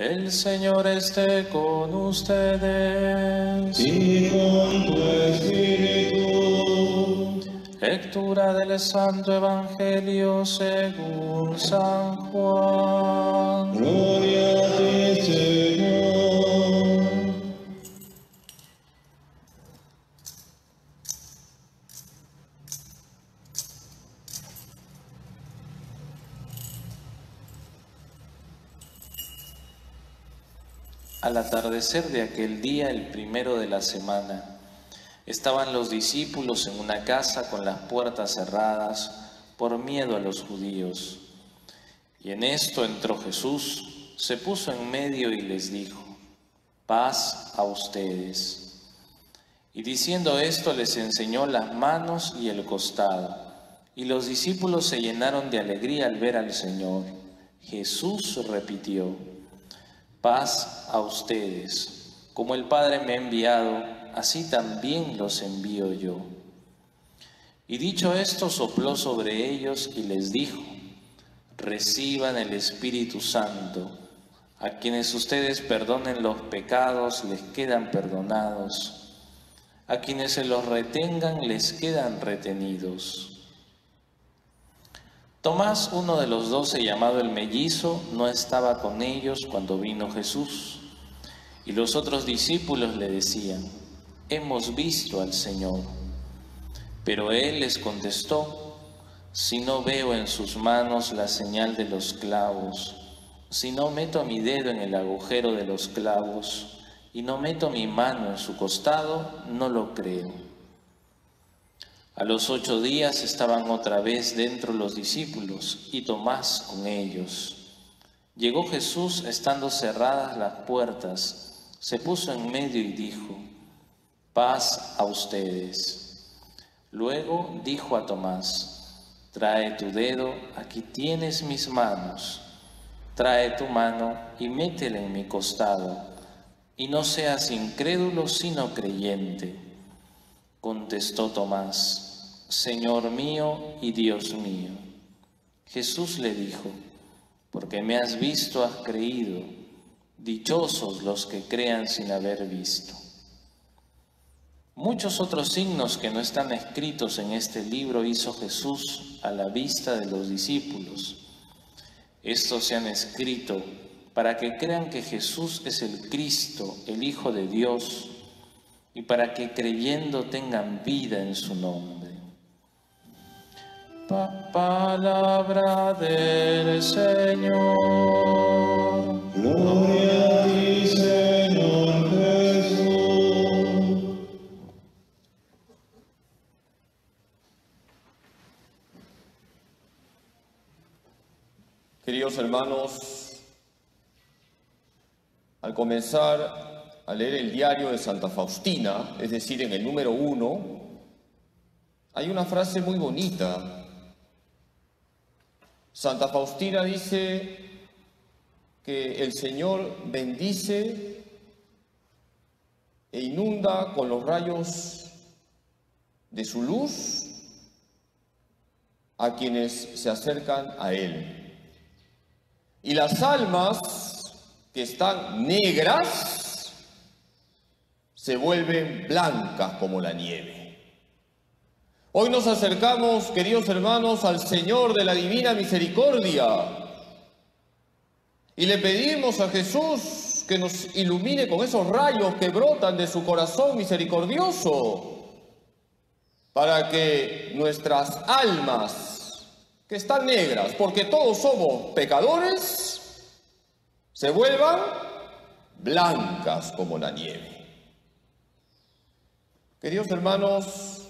El Señor esté con ustedes. Y con tu espíritu. Lectura del Santo Evangelio según San Juan. Gloria a ti, Al atardecer de aquel día, el primero de la semana, estaban los discípulos en una casa con las puertas cerradas por miedo a los judíos. Y en esto entró Jesús, se puso en medio y les dijo, paz a ustedes. Y diciendo esto les enseñó las manos y el costado. Y los discípulos se llenaron de alegría al ver al Señor. Jesús repitió, paz a ustedes. Como el Padre me ha enviado, así también los envío yo. Y dicho esto, sopló sobre ellos y les dijo, reciban el Espíritu Santo. A quienes ustedes perdonen los pecados, les quedan perdonados. A quienes se los retengan, les quedan retenidos. Tomás, uno de los doce llamado el mellizo, no estaba con ellos cuando vino Jesús. Y los otros discípulos le decían, hemos visto al Señor. Pero él les contestó, si no veo en sus manos la señal de los clavos, si no meto mi dedo en el agujero de los clavos y no meto mi mano en su costado, no lo creo. A los ocho días estaban otra vez dentro los discípulos y Tomás con ellos. Llegó Jesús estando cerradas las puertas, se puso en medio y dijo, paz a ustedes. Luego dijo a Tomás, trae tu dedo, aquí tienes mis manos, trae tu mano y métela en mi costado, y no seas incrédulo sino creyente. Contestó Tomás, Señor mío y Dios mío. Jesús le dijo, porque me has visto, has creído. Dichosos los que crean sin haber visto. Muchos otros signos que no están escritos en este libro hizo Jesús a la vista de los discípulos. Estos se han escrito para que crean que Jesús es el Cristo, el Hijo de Dios, y para que creyendo tengan vida en su nombre. Pa- palabra del Señor. Gloria a ti, Señor Jesús. Queridos hermanos, al comenzar a leer el diario de Santa Faustina, es decir, en el número uno, hay una frase muy bonita. Santa Faustina dice que el Señor bendice e inunda con los rayos de su luz a quienes se acercan a Él. Y las almas que están negras se vuelven blancas como la nieve. Hoy nos acercamos, queridos hermanos, al Señor de la Divina Misericordia y le pedimos a Jesús que nos ilumine con esos rayos que brotan de su corazón misericordioso para que nuestras almas, que están negras, porque todos somos pecadores, se vuelvan blancas como la nieve. Queridos hermanos,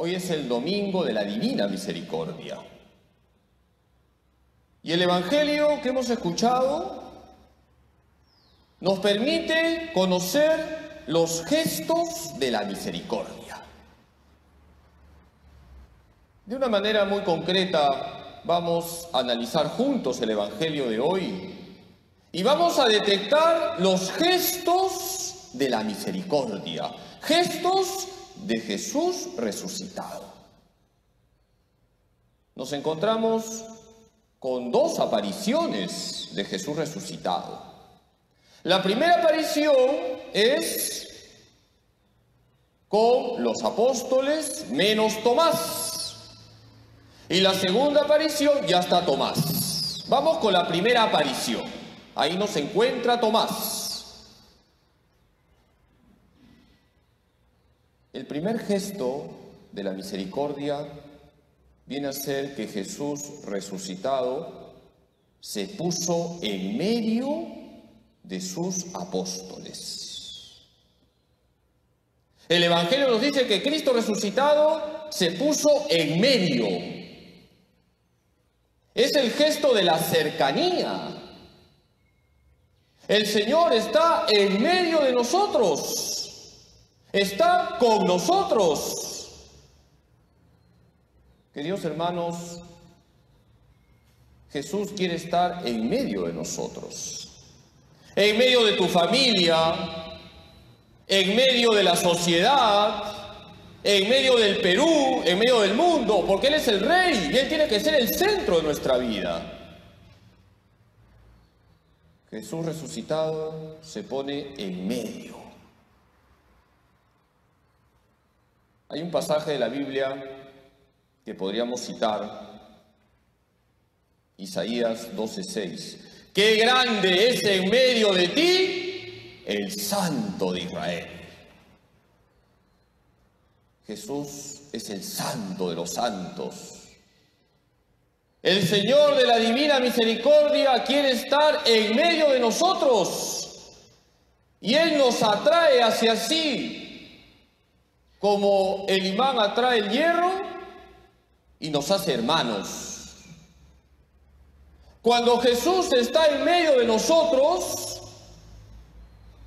hoy es el domingo de la Divina Misericordia. Y el Evangelio que hemos escuchado nos permite conocer los gestos de la misericordia. De una manera muy concreta vamos a analizar juntos el Evangelio de hoy y vamos a detectar los gestos de la misericordia, gestos de Jesús resucitado. Nos encontramos con dos apariciones de Jesús resucitado. La primera aparición es con los apóstoles menos Tomás. Y la segunda aparición ya está Tomás. Vamos con la primera aparición. Ahí nos encuentra Tomás. El gesto de la misericordia viene a ser que Jesús resucitado se puso en medio de sus apóstoles. El Evangelio nos dice que Cristo resucitado se puso en medio. Es el gesto de la cercanía. El Señor está en medio de nosotros. Está con nosotros. Queridos hermanos, Jesús quiere estar en medio de nosotros, en medio de tu familia, en medio de la sociedad, en medio del Perú, en medio del mundo, porque Él es el rey y Él tiene que ser el centro de nuestra vida. Jesús resucitado se pone en medio. Hay un pasaje de la Biblia que podríamos citar, Isaías 12:6. Qué grande es en medio de ti el Santo de Israel. Jesús es el Santo de los santos. El Señor de la Divina Misericordia quiere estar en medio de nosotros y Él nos atrae hacia sí, como el imán atrae el hierro y nos hace hermanos. Cuando Jesús está en medio de nosotros,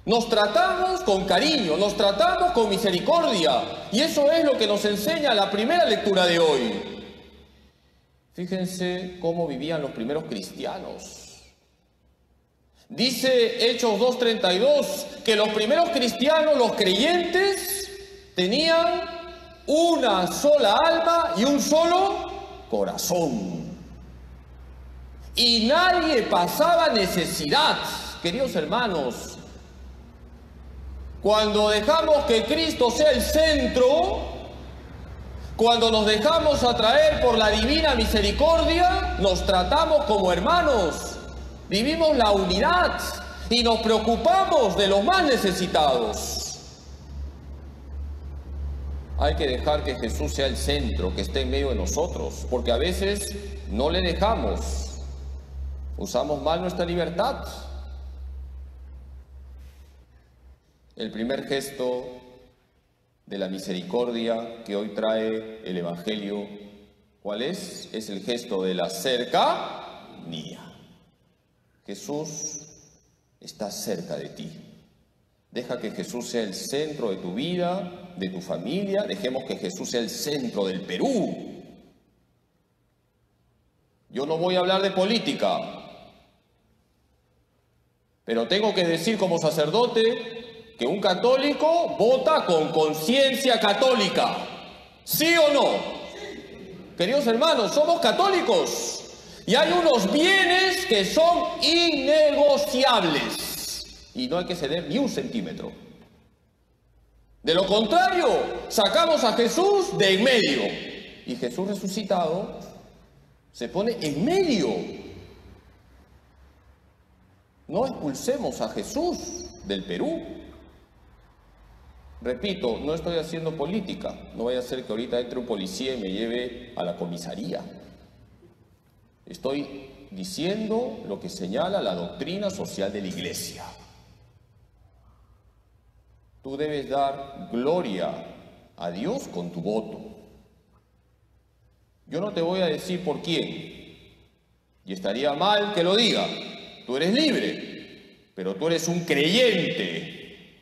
nos tratamos con cariño, nos tratamos con misericordia. Y eso es lo que nos enseña la primera lectura de hoy. Fíjense cómo vivían los primeros cristianos. Dice Hechos 2.32 que los primeros cristianos, los creyentes, tenían una sola alma y un solo corazón. Y nadie pasaba necesidad, queridos hermanos. Cuando dejamos que Cristo sea el centro, cuando nos dejamos atraer por la divina misericordia, nos tratamos como hermanos, vivimos la unidad y nos preocupamos de los más necesitados. Hay que dejar que Jesús sea el centro, que esté en medio de nosotros, porque a veces no le dejamos. Usamos mal nuestra libertad. El primer gesto de la misericordia que hoy trae el Evangelio, ¿cuál es? Es el gesto de la cercanía. Jesús está cerca de ti. Deja que Jesús sea el centro de tu vida, de tu familia, dejemos que Jesús sea el centro del Perú. Yo no voy a hablar de política, pero tengo que decir como sacerdote que un católico vota con conciencia católica. ¿Sí o no? Queridos hermanos, somos católicos y hay unos bienes que son innegociables y no hay que ceder ni un centímetro. De lo contrario, sacamos a Jesús de en medio. Y Jesús resucitado se pone en medio. No expulsemos a Jesús del Perú. Repito, no estoy haciendo política. No vaya a ser que ahorita entre un policía y me lleve a la comisaría. Estoy diciendo lo que señala la doctrina social de la iglesia. Tú debes dar gloria a Dios con tu voto. Yo no te voy a decir por quién. Y estaría mal que lo diga. Tú eres libre, pero tú eres un creyente.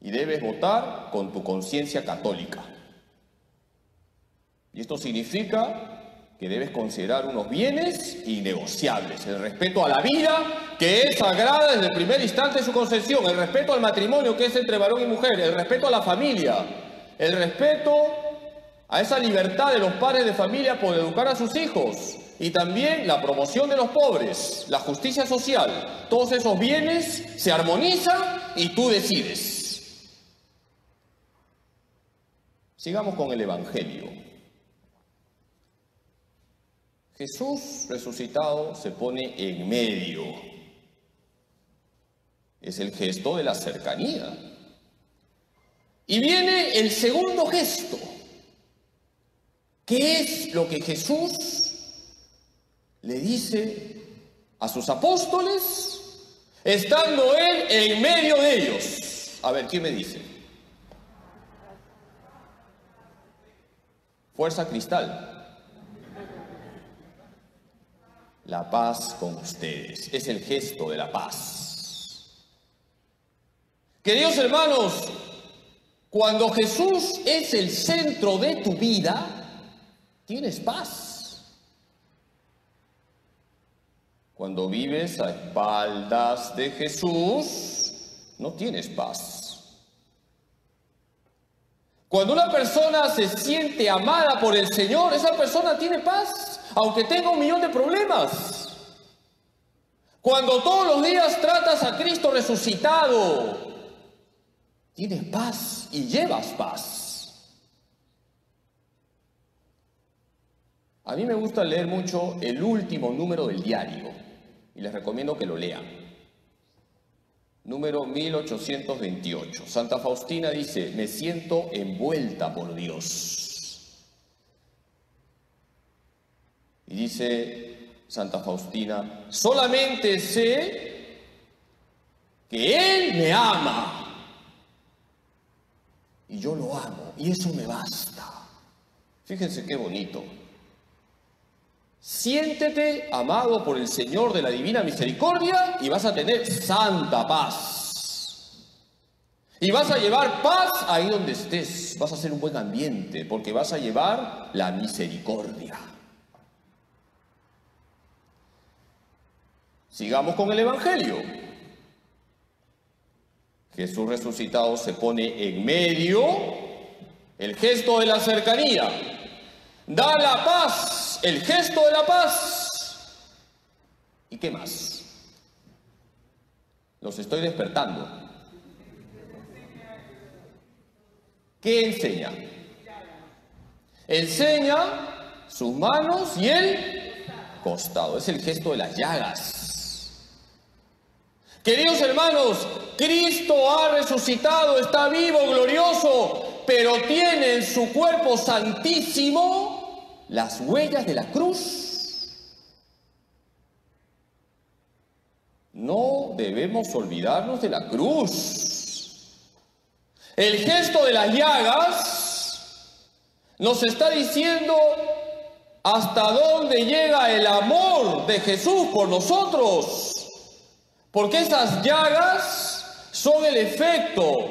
Y debes votar con tu conciencia católica. Y esto significa que debes considerar unos bienes innegociables, el respeto a la vida, que es sagrada desde el primer instante de su concesión, el respeto al matrimonio, que es entre varón y mujer, el respeto a la familia, el respeto a esa libertad de los padres de familia por educar a sus hijos, y también la promoción de los pobres, la justicia social. Todos esos bienes se armonizan y tú decides. Sigamos con el Evangelio. Jesús resucitado se pone en medio. Es el gesto de la cercanía. Y viene el segundo gesto. ¿Qué es lo que Jesús le dice a sus apóstoles estando él en medio de ellos? A ver, ¿quién me dice? Fuerza cristal. La paz con ustedes. Es el gesto de la paz. Queridos hermanos, cuando Jesús es el centro de tu vida, tienes paz. Cuando vives a espaldas de Jesús, no tienes paz. Cuando una persona se siente amada por el Señor, esa persona tiene paz, aunque tenga un millón de problemas. Cuando todos los días tratas a Cristo resucitado, tienes paz y llevas paz. A mí me gusta leer mucho el último número del diario y les recomiendo que lo lean número 1828. Santa Faustina dice, me siento envuelta por Dios. Y dice Santa Faustina, solamente sé que Él me ama. Y yo lo amo, y eso me basta. Fíjense qué bonito. Siéntete amado por el Señor de la Divina Misericordia y vas a tener santa paz. Y vas a llevar paz ahí donde estés. Vas a hacer un buen ambiente porque vas a llevar la misericordia. Sigamos con el Evangelio. Jesús resucitado se pone en medio, el gesto de la cercanía. Da la paz el gesto de la paz. ¿Y qué más? Los estoy despertando. ¿Qué enseña? Enseña sus manos y el costado. Es el gesto de las llagas. Queridos hermanos, Cristo ha resucitado, está vivo, glorioso, pero tiene en su cuerpo santísimo las huellas de la cruz. No debemos olvidarnos de la cruz. El gesto de las llagas nos está diciendo hasta dónde llega el amor de Jesús por nosotros. Porque esas llagas son el efecto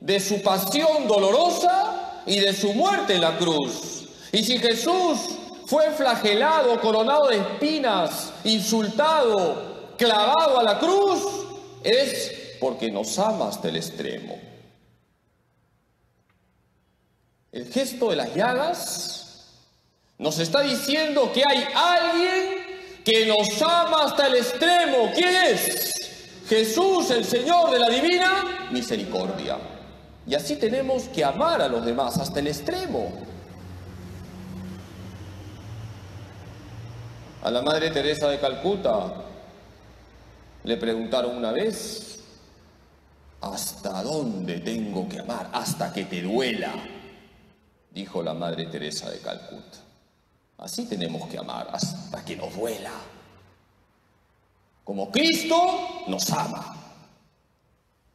de su pasión dolorosa y de su muerte en la cruz. Y si Jesús fue flagelado, coronado de espinas, insultado, clavado a la cruz, es porque nos ama hasta el extremo. El gesto de las llagas nos está diciendo que hay alguien que nos ama hasta el extremo. ¿Quién es? Jesús, el Señor de la divina misericordia. Y así tenemos que amar a los demás hasta el extremo. A la Madre Teresa de Calcuta le preguntaron una vez, ¿hasta dónde tengo que amar? Hasta que te duela, dijo la Madre Teresa de Calcuta. Así tenemos que amar, hasta que nos duela. Como Cristo nos ama.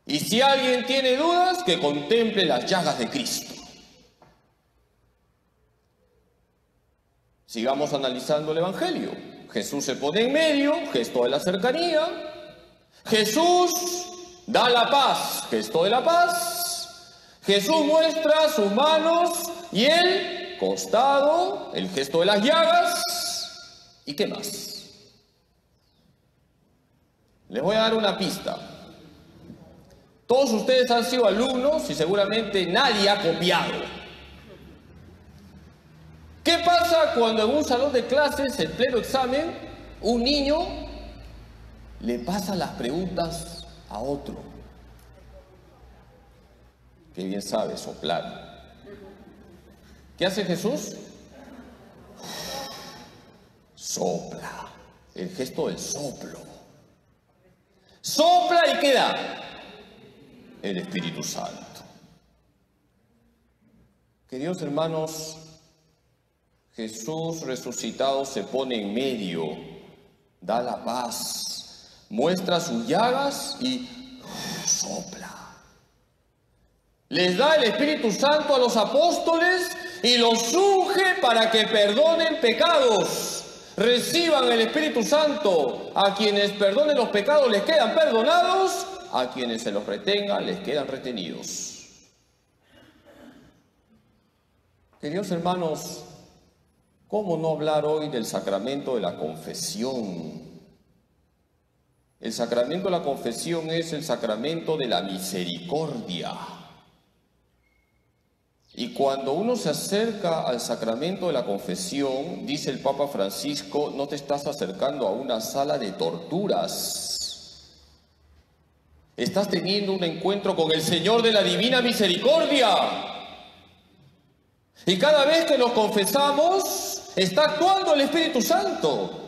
Y si alguien tiene dudas, que contemple las llagas de Cristo. Sigamos analizando el Evangelio. Jesús se pone en medio, gesto de la cercanía. Jesús da la paz, gesto de la paz. Jesús muestra sus manos y el costado, el gesto de las llagas. ¿Y qué más? Les voy a dar una pista. Todos ustedes han sido alumnos y seguramente nadie ha copiado. ¿Qué pasa cuando en un salón de clases, en pleno examen, un niño le pasa las preguntas a otro? Que bien sabe soplar. ¿Qué hace Jesús? Sopla. El gesto del soplo. Sopla y queda el Espíritu Santo. Queridos hermanos, Jesús resucitado se pone en medio, da la paz, muestra sus llagas y sopla. Les da el Espíritu Santo a los apóstoles y los unge para que perdonen pecados. Reciban el Espíritu Santo. A quienes perdonen los pecados les quedan perdonados, a quienes se los retengan les quedan retenidos. Queridos hermanos, ¿cómo no hablar hoy del sacramento de la confesión? El sacramento de la confesión es el sacramento de la misericordia. Y cuando uno se acerca al sacramento de la confesión, dice el Papa Francisco, no te estás acercando a una sala de torturas. Estás teniendo un encuentro con el Señor de la Divina Misericordia. Y cada vez que nos confesamos, está actuando el Espíritu Santo.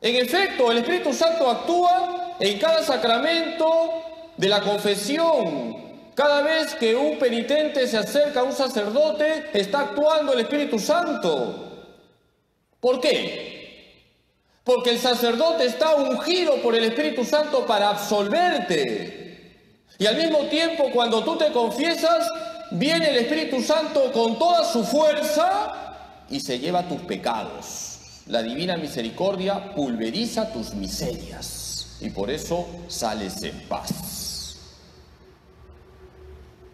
En efecto, el Espíritu Santo actúa en cada sacramento de la confesión. Cada vez que un penitente se acerca a un sacerdote, está actuando el Espíritu Santo. ¿Por qué? Porque el sacerdote está ungido por el Espíritu Santo para absolverte. Y al mismo tiempo, cuando tú te confiesas, viene el Espíritu Santo con toda su fuerza y se lleva tus pecados. La divina misericordia pulveriza tus miserias y por eso sales en paz.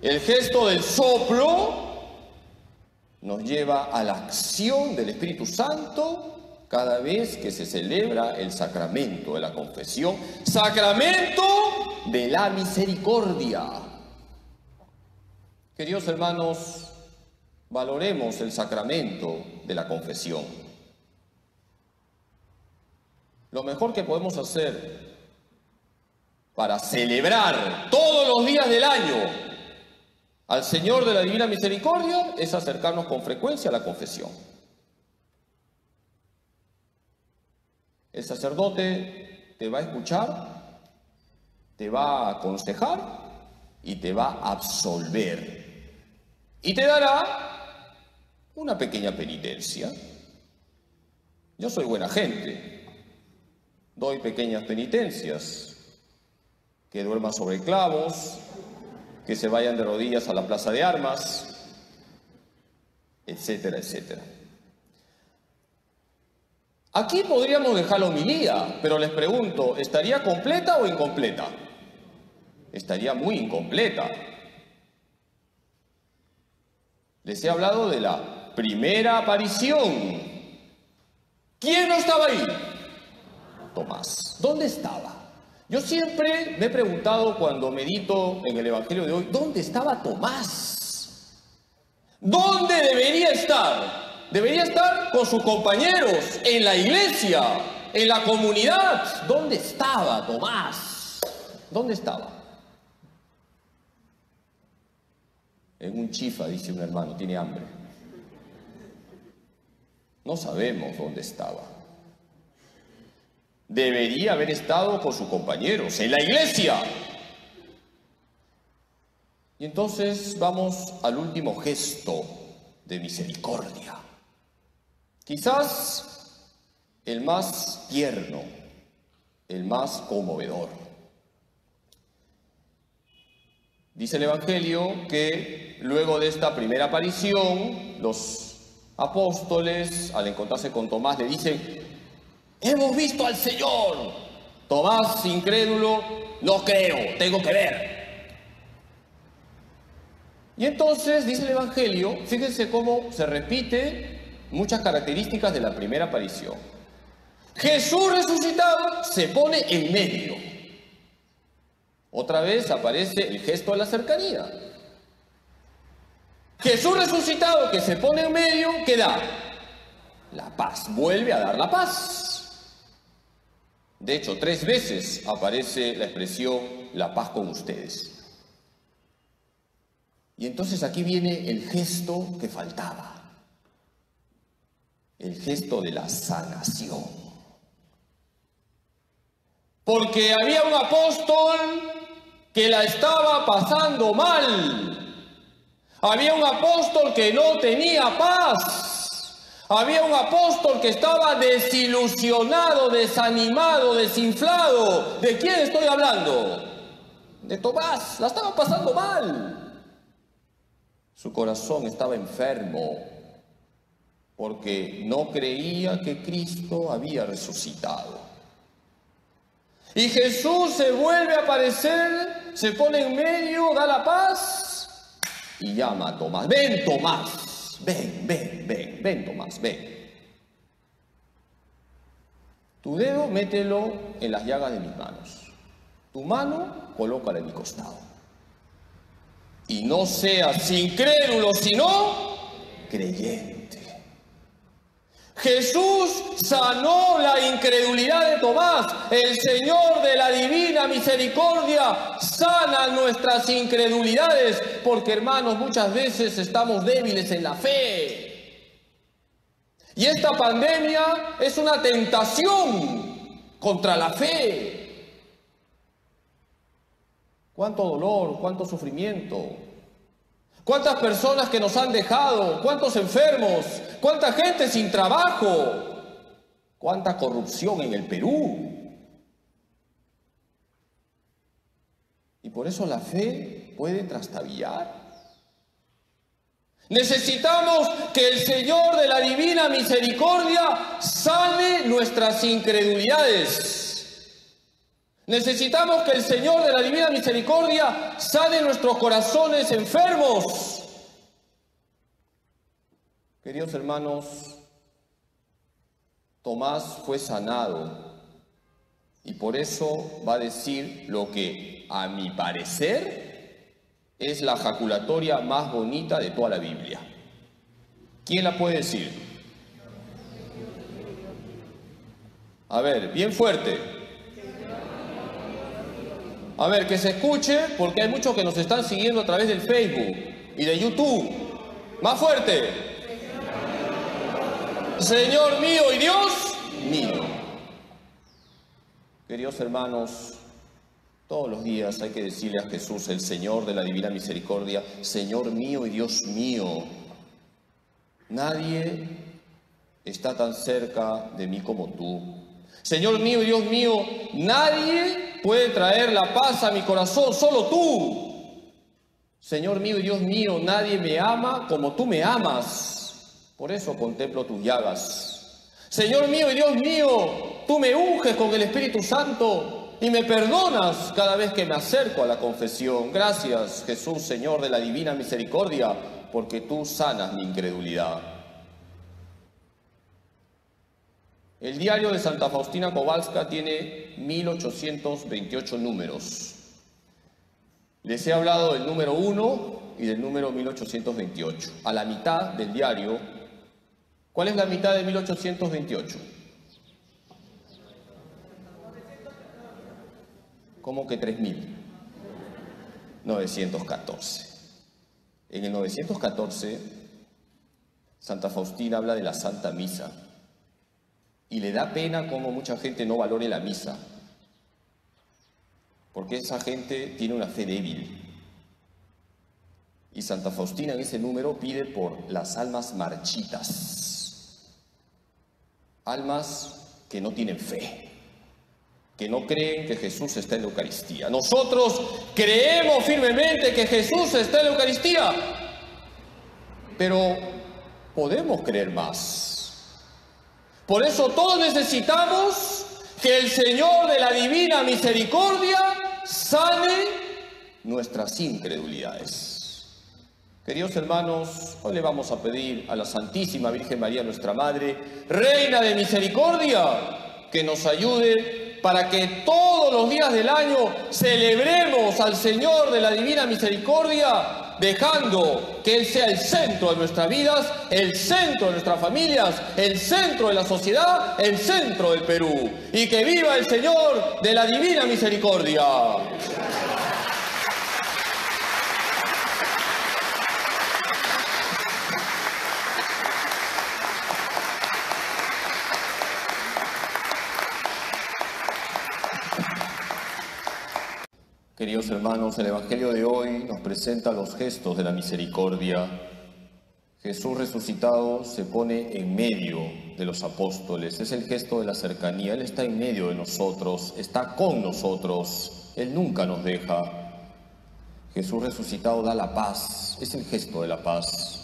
El gesto del soplo nos lleva a la acción del Espíritu Santo cada vez que se celebra el sacramento de la confesión, sacramento de la misericordia. Queridos hermanos, valoremos el sacramento de la confesión. Lo mejor que podemos hacer para celebrar todos los días del año al Señor de la Divina Misericordia es acercarnos con frecuencia a la confesión. El sacerdote te va a escuchar, te va a aconsejar y te va a absolver. Y te dará una pequeña penitencia. Yo soy buena gente, doy pequeñas penitencias, que duerman sobre clavos, que se vayan de rodillas a la plaza de armas, etcétera, etcétera. Aquí podríamos dejar la homilía, pero les pregunto, ¿estaría completa o incompleta? Estaría muy incompleta. Les he hablado de la primera aparición. ¿Quién no estaba ahí? Tomás. ¿Dónde estaba? Yo siempre me he preguntado cuando medito en el Evangelio de hoy, ¿dónde estaba Tomás? ¿Dónde debería estar? Debería estar con sus compañeros, en la iglesia, en la comunidad. ¿Dónde estaba Tomás? ¿Dónde estaba? En un chifa, dice un hermano, tiene hambre. No sabemos dónde estaba. Debería haber estado con sus compañeros, en la iglesia. Y entonces vamos al último gesto de misericordia. Quizás el más tierno, el más conmovedor. Dice el Evangelio que luego de esta primera aparición, los apóstoles, al encontrarse con Tomás, le dicen, hemos visto al Señor. Tomás, incrédulo, no creo, tengo que ver. Y entonces, dice el Evangelio, fíjense cómo se repite muchas características de la primera aparición. Jesús resucitado se pone en medio. Otra vez aparece el gesto de la cercanía. Jesús resucitado que se pone en medio, ¿qué da? La paz, vuelve a dar la paz. De hecho, tres veces aparece la expresión la paz con ustedes. Y entonces aquí viene el gesto que faltaba, el gesto de la sanación. Porque había un apóstol que la estaba pasando mal. Había un apóstol que no tenía paz. Había un apóstol que estaba desilusionado, desanimado, desinflado. ¿De quién estoy hablando? De Tomás. La estaba pasando mal. Su corazón estaba enfermo porque no creía que Cristo había resucitado. Y Jesús se vuelve a aparecer, se pone en medio, da la paz y llama a Tomás. Ven Tomás, ven, ven, ven, ven Tomás, ven. Tu dedo mételo en las llagas de mis manos. Tu mano colócala en mi costado y no seas incrédulo, sino creyente. Jesús sanó la incredulidad de Tomás. El Señor de la divina misericordia sana nuestras incredulidades, porque hermanos, muchas veces estamos débiles en la fe. Y esta pandemia es una tentación contra la fe. Cuánto dolor, cuánto sufrimiento. Cuántas personas que nos han dejado, cuántos enfermos, cuánta gente sin trabajo, cuánta corrupción en el Perú. Y por eso la fe puede trastabillar. Necesitamos que el Señor de la Divina Misericordia sane nuestras incredulidades. Necesitamos que el Señor de la Divina Misericordia sane nuestros corazones enfermos. Queridos hermanos, Tomás fue sanado y por eso va a decir lo que a mi parecer es la jaculatoria más bonita de toda la Biblia. ¿Quién la puede decir? A ver, bien fuerte. A ver, que se escuche porque hay muchos que nos están siguiendo a través del Facebook y de YouTube. Más fuerte. Señor mío y Dios mío. Queridos hermanos, todos los días hay que decirle a Jesús, el Señor de la Divina Misericordia, Señor mío y Dios mío. Nadie está tan cerca de mí como tú. Señor mío y Dios mío, nadie puede traer la paz a mi corazón, solo tú. Señor mío y Dios mío, nadie me ama como tú me amas. Por eso contemplo tus llagas. Señor mío y Dios mío, tú me unges con el Espíritu Santo y me perdonas cada vez que me acerco a la confesión. Gracias, Jesús, Señor de la divina misericordia, porque tú sanas mi incredulidad. El diario de Santa Faustina Kowalska tiene 1828 números. Les he hablado del número 1 y del número 1828. A la mitad del diario, ¿cuál es la mitad de 1828? ¿Cómo que 3000? 914. En el 914, Santa Faustina habla de la Santa Misa y le da pena como mucha gente no valore la misa, porque esa gente tiene una fe débil. Y Santa Faustina en ese número pide por las almas marchitas, almas que no tienen fe, que no creen que Jesús está en la Eucaristía. Nosotros creemos firmemente que Jesús está en la Eucaristía, pero podemos creer más. Por eso todos necesitamos que el Señor de la divina misericordia sane nuestras incredulidades. Queridos hermanos, hoy le vamos a pedir a la Santísima Virgen María, nuestra Madre, Reina de Misericordia, que nos ayude para que todos los días del año celebremos al Señor de la Divina Misericordia dejando que Él sea el centro de nuestras vidas, el centro de nuestras familias, el centro de la sociedad, el centro del Perú. Y que viva el Señor de la Divina Misericordia. Queridos hermanos, el Evangelio de hoy nos presenta los gestos de la misericordia. Jesús resucitado se pone en medio de los apóstoles, es el gesto de la cercanía, Él está en medio de nosotros, está con nosotros, Él nunca nos deja. Jesús resucitado da la paz, es el gesto de la paz.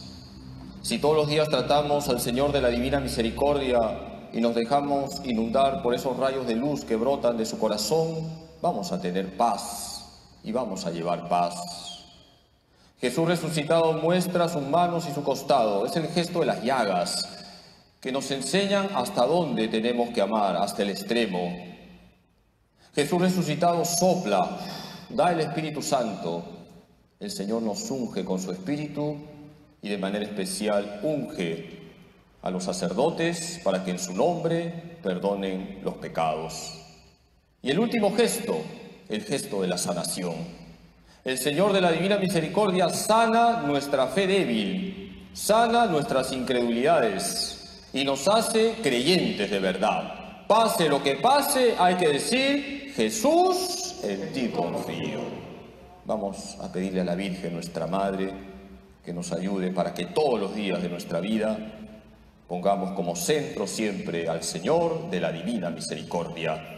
Si todos los días tratamos al Señor de la Divina Misericordia y nos dejamos inundar por esos rayos de luz que brotan de su corazón, vamos a tener paz y vamos a llevar paz. Jesús resucitado muestra sus manos y su costado. Es el gesto de las llagas que nos enseñan hasta dónde tenemos que amar, hasta el extremo. Jesús resucitado sopla, da el Espíritu Santo. El Señor nos unge con su Espíritu y de manera especial unge a los sacerdotes para que en su nombre perdonen los pecados. Y el último gesto, el gesto de la sanación. El Señor de la Divina Misericordia sana nuestra fe débil, sana nuestras incredulidades y nos hace creyentes de verdad. Pase lo que pase, hay que decir, Jesús, en ti confío. Vamos a pedirle a la Virgen, nuestra Madre, que nos ayude para que todos los días de nuestra vida pongamos como centro siempre al Señor de la Divina Misericordia.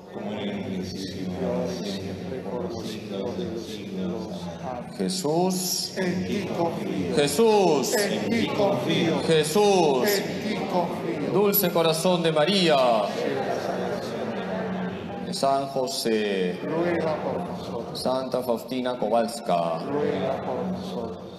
Jesús, En ti confío, Jesús, en ti confío, Jesús, en ti confío. dulce corazón de María, de San José, Ruega por nosotros, Santa Faustina Kowalska, ruega por nosotros.